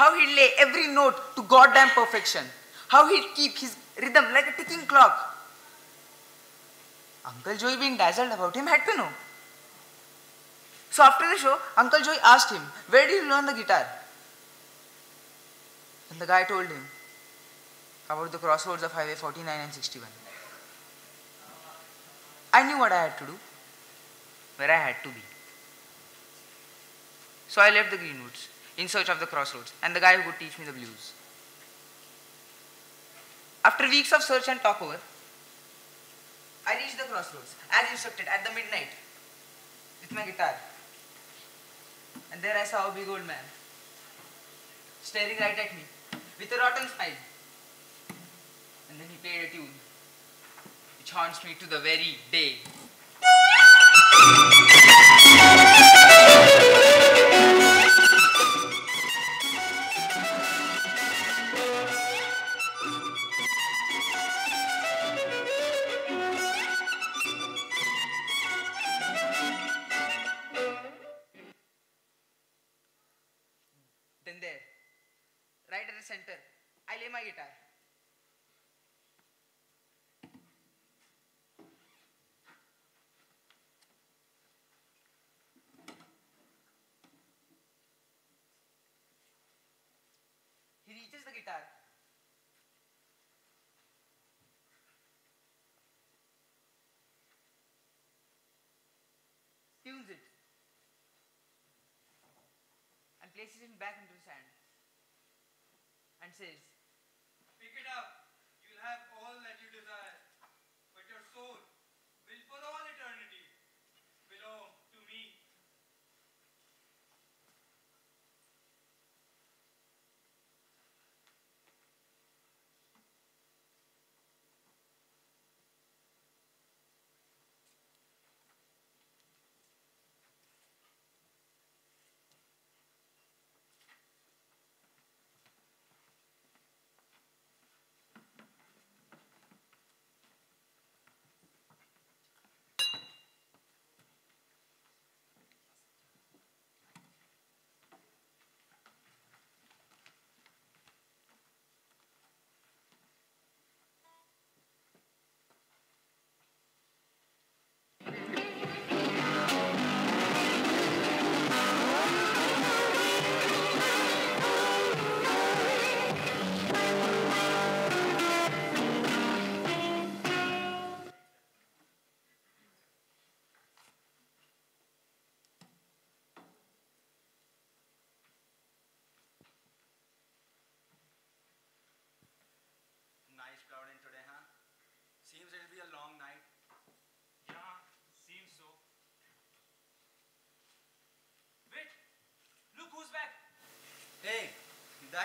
How he'd lay every note to goddamn perfection. How he'd keep his rhythm like a ticking clock. Uncle Joey, being dazzled about him, had to know. So after the show, Uncle Joey asked him, Where did you learn the guitar? And the guy told him about the crossroads of Highway 49 and 61. I knew what I had to do, where I had to be. So I left the Greenwoods in search of the crossroads and the guy who could teach me the blues. After weeks of search and talk over, I reached the crossroads as instructed at the midnight with my guitar. And there I saw a big old man staring right at me with a rotten smile. And then he played a tune which haunts me to the very day. The I lay my guitar. He reaches the guitar. Tunes it. And places it back into his hand. And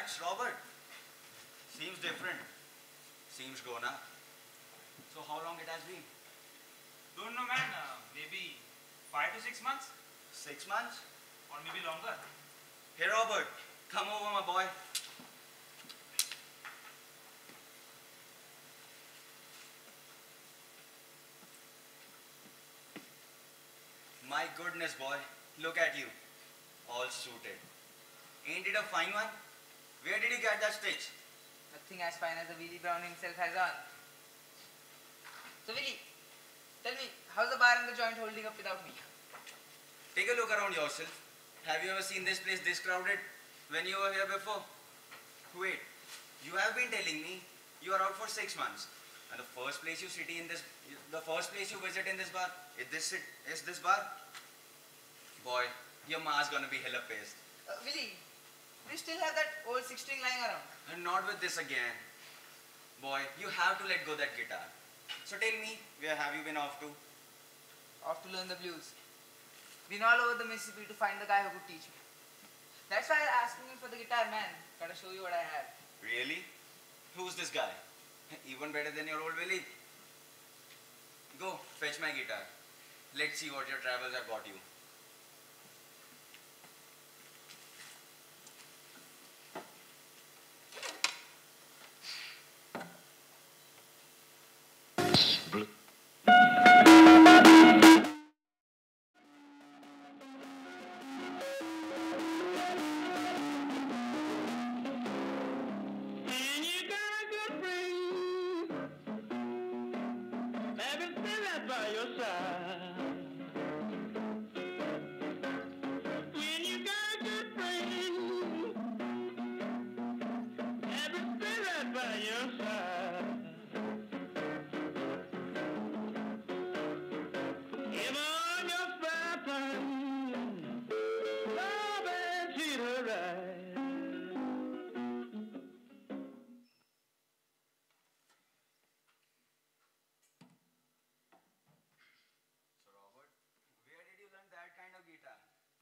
that's Robert. Seems different. Seems grown up. So how long it has been? Don't know, man. Uh, maybe five to six months, Six months? or maybe longer. Hey Robert, come over my boy. My goodness boy, look at you. All suited. Ain't it a fine one? Where did you get that stitch? Nothing as fine as the Willie Brown himself has on. So, Willie, tell me, how's the bar and the joint holding up without me? Take a look around yourself. Have you ever seen this place this crowded when you were here before? Wait, you have been telling me you are out for six months, and the first place you sit in this, the first place you visit in this bar is this is this bar. Boy, your ma's gonna be hella pissed, Uh, Willie, you still have that old six string lying around? and not with this again. Boy, you have to let go that guitar. So tell me, where have you been off to? Off to learn the blues. Been all over the Mississippi to find the guy who could teach me. That's why I'm asking you for the guitar, man. Gotta show you what I have. Really? Who's this guy? Even better than your old Willie. Go, fetch my guitar. Let's see what your travels have got you.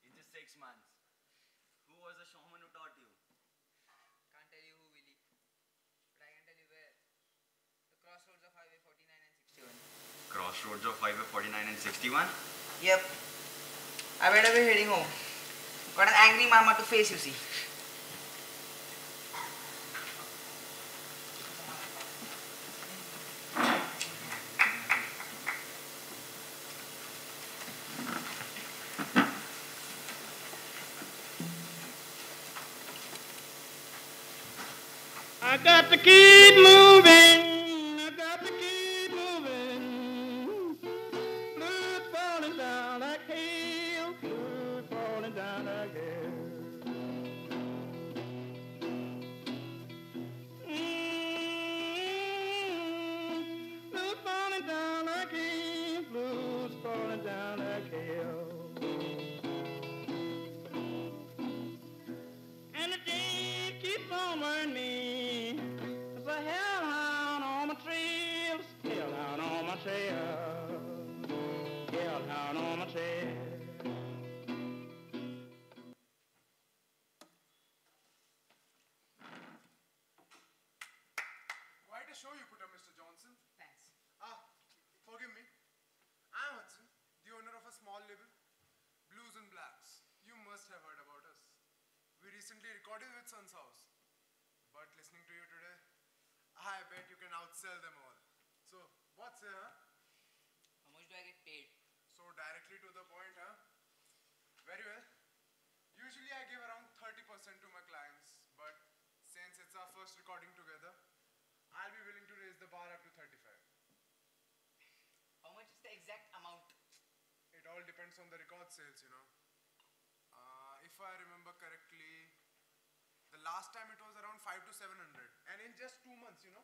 In just six months. Who was the showman who taught you? Can't tell you who, Willie. But I can tell you where. The crossroads of Highway 49 and 61. Crossroads of Highway 49 and 61? Yep. I better be heading home. Got an angry mama to face, you see. I got to keep moving. Recently recorded with Son House. But listening to you today, I bet you can outsell them all. So, what's it, huh? How much do I get paid? So directly to the point, huh? Very well. Usually I give around 30% to my clients, but since it's our first recording together, I'll be willing to raise the bar up to 35. How much is the exact amount? It all depends on the record sales, you know. Uh, if I remember correctly, the last time it was around 5 to 700. And in just two months, you know,